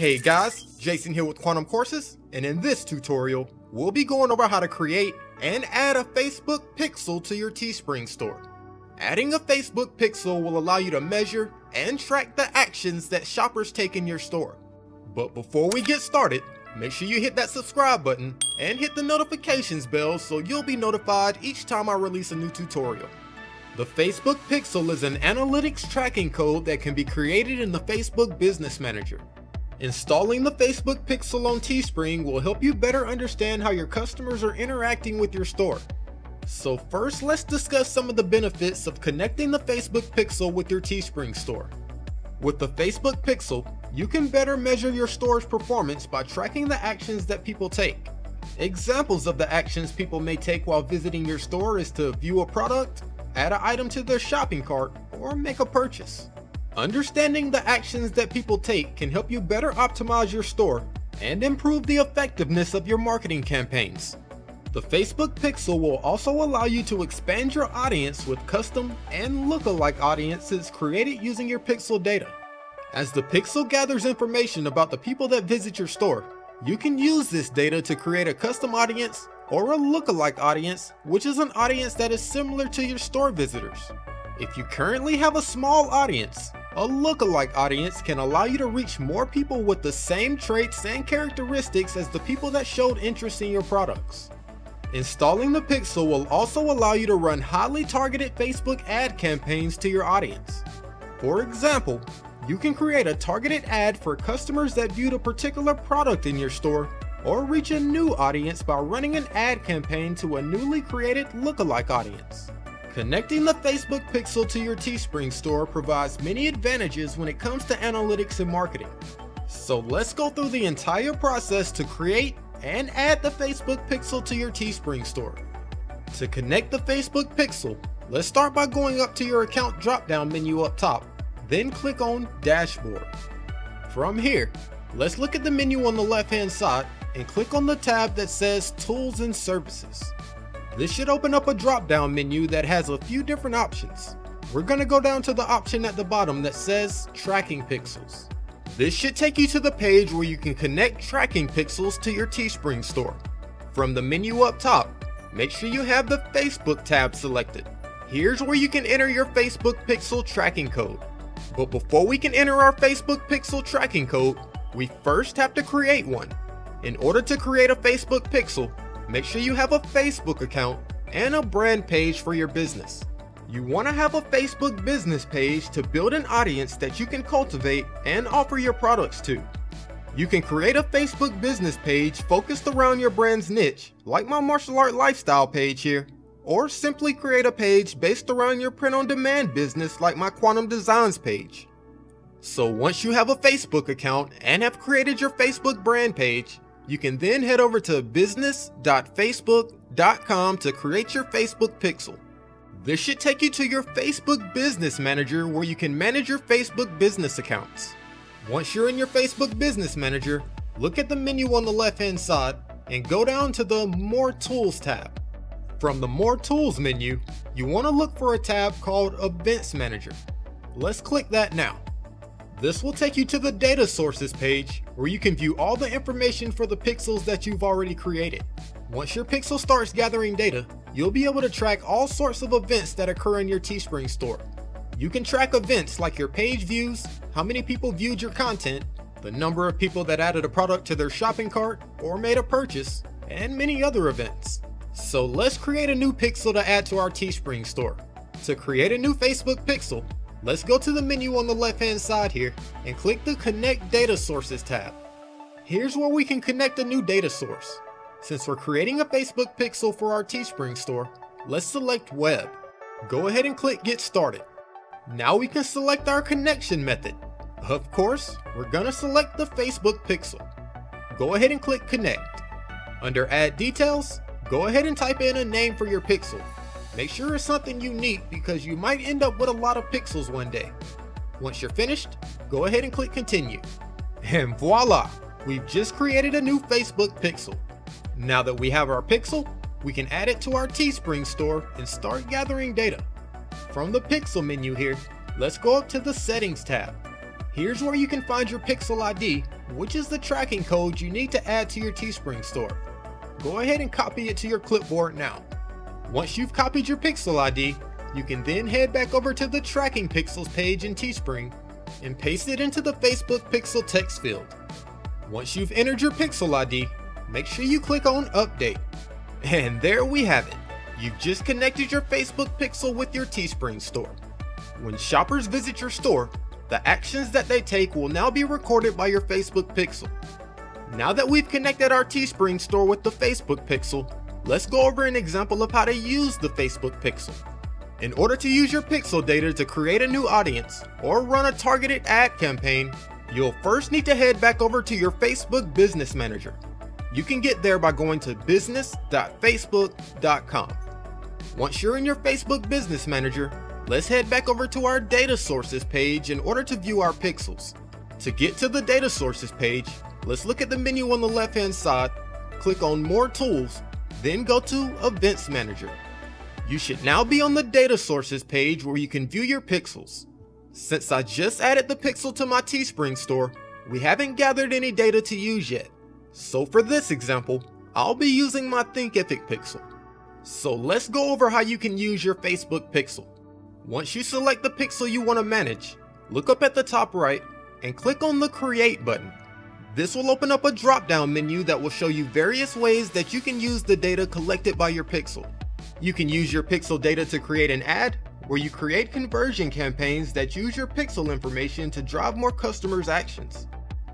Hey guys, Jason here with Quantum Courses, and in this tutorial, we'll be going over how to create and add a Facebook pixel to your Teespring store. Adding a Facebook pixel will allow you to measure and track the actions that shoppers take in your store. But before we get started, make sure you hit that subscribe button and hit the notifications bell so you'll be notified each time I release a new tutorial. The Facebook Pixel is an analytics tracking code that can be created in the Facebook Business Manager. Installing the Facebook Pixel on Teespring will help you better understand how your customers are interacting with your store. So first let's discuss some of the benefits of connecting the Facebook Pixel with your Teespring store. With the Facebook Pixel, you can better measure your store's performance by tracking the actions that people take. Examples of the actions people may take while visiting your store is to view a product, add an item to their shopping cart, or make a purchase. Understanding the actions that people take can help you better optimize your store and improve the effectiveness of your marketing campaigns. The Facebook Pixel will also allow you to expand your audience with custom and lookalike audiences created using your Pixel data. As the Pixel gathers information about the people that visit your store, you can use this data to create a custom audience or a lookalike audience, which is an audience that is similar to your store visitors. If you currently have a small audience, a lookalike audience can allow you to reach more people with the same traits and characteristics as the people that showed interest in your products. Installing the Pixel will also allow you to run highly targeted Facebook ad campaigns to your audience. For example, you can create a targeted ad for customers that viewed a particular product in your store or reach a new audience by running an ad campaign to a newly created lookalike audience. Connecting the Facebook Pixel to your Teespring store provides many advantages when it comes to analytics and marketing. So let's go through the entire process to create and add the Facebook Pixel to your Teespring store. To connect the Facebook Pixel, let's start by going up to your account drop-down menu up top, then click on Dashboard. From here, let's look at the menu on the left-hand side and click on the tab that says Tools and Services. This should open up a drop-down menu that has a few different options. We're going to go down to the option at the bottom that says Tracking Pixels. This should take you to the page where you can connect tracking pixels to your Teespring store. From the menu up top, make sure you have the Facebook tab selected. Here's where you can enter your Facebook Pixel tracking code. But before we can enter our Facebook Pixel tracking code, we first have to create one. In order to create a Facebook Pixel, make sure you have a Facebook account and a brand page for your business. You want to have a Facebook business page to build an audience that you can cultivate and offer your products to. You can create a Facebook business page focused around your brand's niche, like my martial art lifestyle page here, or simply create a page based around your print on demand business like my quantum designs page. So once you have a Facebook account and have created your Facebook brand page, you can then head over to business.facebook.com to create your Facebook pixel. This should take you to your Facebook Business Manager where you can manage your Facebook business accounts. Once you're in your Facebook Business Manager, look at the menu on the left hand side and go down to the More Tools tab. From the More Tools menu, you want to look for a tab called Events Manager. Let's click that now. This will take you to the Data Sources page where you can view all the information for the pixels that you've already created. Once your pixel starts gathering data, you'll be able to track all sorts of events that occur in your Teespring store. You can track events like your page views, how many people viewed your content, the number of people that added a product to their shopping cart or made a purchase, and many other events. So let's create a new pixel to add to our Teespring store. To create a new Facebook pixel, Let's go to the menu on the left hand side here and click the Connect Data Sources tab. Here's where we can connect a new data source. Since we're creating a Facebook pixel for our Teespring store, let's select Web. Go ahead and click Get Started. Now we can select our connection method. Of course, we're gonna select the Facebook pixel. Go ahead and click Connect. Under Add Details, go ahead and type in a name for your pixel. Make sure it's something unique because you might end up with a lot of pixels one day. Once you're finished, go ahead and click continue. And voila, we've just created a new Facebook pixel. Now that we have our pixel, we can add it to our Teespring store and start gathering data. From the pixel menu here, let's go up to the settings tab. Here's where you can find your pixel ID, which is the tracking code you need to add to your Teespring store. Go ahead and copy it to your clipboard now. Once you've copied your pixel ID, you can then head back over to the tracking pixels page in Teespring and paste it into the Facebook pixel text field. Once you've entered your pixel ID, make sure you click on update. And there we have it. You've just connected your Facebook pixel with your Teespring store. When shoppers visit your store, the actions that they take will now be recorded by your Facebook pixel. Now that we've connected our Teespring store with the Facebook pixel, let's go over an example of how to use the Facebook pixel. In order to use your pixel data to create a new audience or run a targeted ad campaign, you'll first need to head back over to your Facebook Business Manager. You can get there by going to business.facebook.com. Once you're in your Facebook Business Manager, let's head back over to our data sources page in order to view our pixels. To get to the data sources page, let's look at the menu on the left hand side, click on more tools, then go to events manager. You should now be on the data sources page where you can view your pixels. Since I just added the pixel to my Teespring store, we haven't gathered any data to use yet. So for this example, I'll be using my Thinkific pixel. So let's go over how you can use your Facebook pixel. Once you select the pixel you want to manage, look up at the top right and click on the create button. This will open up a drop down menu that will show you various ways that you can use the data collected by your pixel. You can use your pixel data to create an ad, where you create conversion campaigns that use your pixel information to drive more customers' actions.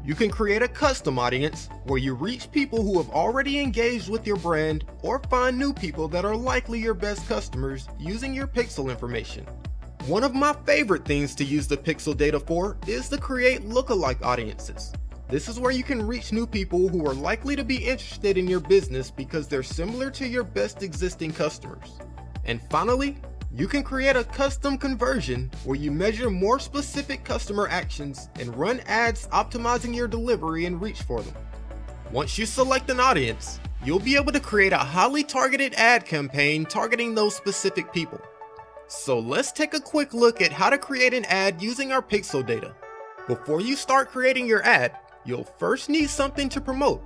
You can create a custom audience, where you reach people who have already engaged with your brand or find new people that are likely your best customers using your pixel information. One of my favorite things to use the pixel data for is to create lookalike audiences. This is where you can reach new people who are likely to be interested in your business because they're similar to your best existing customers. And finally, you can create a custom conversion where you measure more specific customer actions and run ads optimizing your delivery and reach for them. Once you select an audience, you'll be able to create a highly targeted ad campaign targeting those specific people. So let's take a quick look at how to create an ad using our pixel data. Before you start creating your ad, you'll first need something to promote.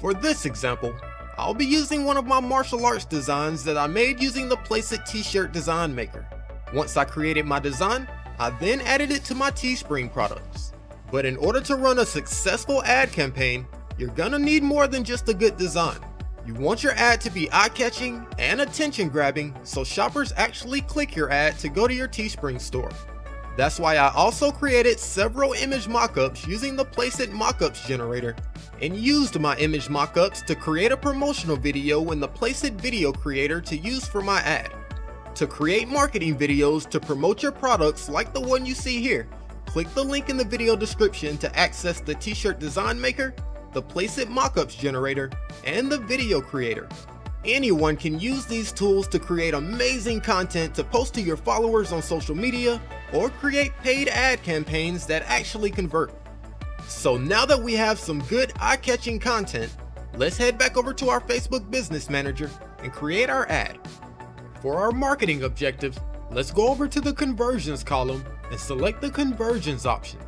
For this example, I'll be using one of my martial arts designs that I made using the Placeit t-shirt design maker. Once I created my design, I then added it to my Teespring products. But in order to run a successful ad campaign, you're gonna need more than just a good design. You want your ad to be eye-catching and attention-grabbing so shoppers actually click your ad to go to your Teespring store. That's why I also created several image mockups using the Placeit mockups generator and used my image mockups to create a promotional video in the Placeit video creator to use for my ad. To create marketing videos to promote your products like the one you see here, click the link in the video description to access the t-shirt design maker, the Placeit mockups generator, and the video creator. Anyone can use these tools to create amazing content to post to your followers on social media or create paid ad campaigns that actually convert. So now that we have some good eye-catching content, let's head back over to our Facebook Business Manager and create our ad. For our marketing objectives, let's go over to the conversions column and select the conversions option.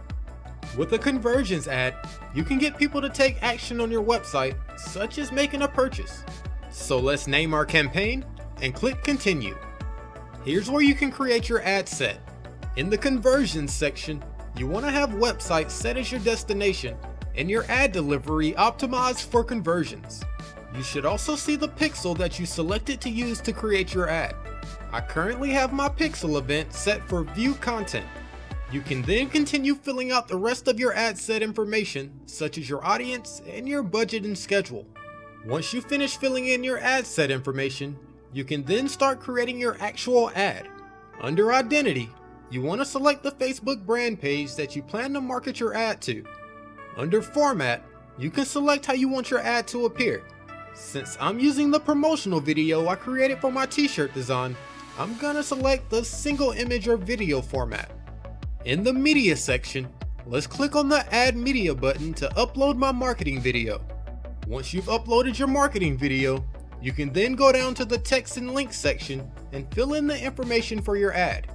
With a conversions ad, you can get people to take action on your website, such as making a purchase. So let's name our campaign and click continue. Here's where you can create your ad set. In the conversions section, you want to have websites set as your destination and your ad delivery optimized for conversions. You should also see the pixel that you selected to use to create your ad. I currently have my pixel event set for view content. You can then continue filling out the rest of your ad set information, such as your audience and your budget and schedule. Once you finish filling in your ad set information, you can then start creating your actual ad. Under Identity, you want to select the Facebook brand page that you plan to market your ad to. Under Format, you can select how you want your ad to appear. Since I'm using the promotional video I created for my t-shirt design, I'm gonna select the single image or video format. In the media section, let's click on the add media button to upload my marketing video. Once you've uploaded your marketing video, you can then go down to the text and links section and fill in the information for your ad.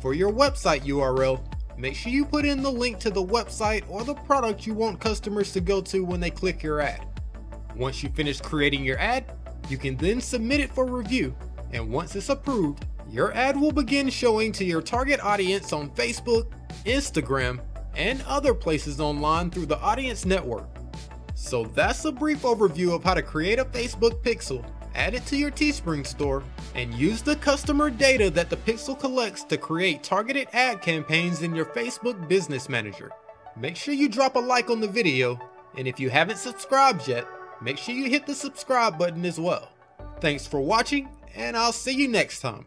For your website URL, make sure you put in the link to the website or the product you want customers to go to when they click your ad. Once you finish creating your ad, you can then submit it for review, and once it's approved, your ad will begin showing to your target audience on Facebook, Instagram, and other places online through the Audience Network. So that's a brief overview of how to create a Facebook pixel, add it to your Teespring store, and use the customer data that the pixel collects to create targeted ad campaigns in your Facebook Business Manager. Make sure you drop a like on the video, and if you haven't subscribed yet, make sure you hit the subscribe button as well. Thanks for watching, and I'll see you next time.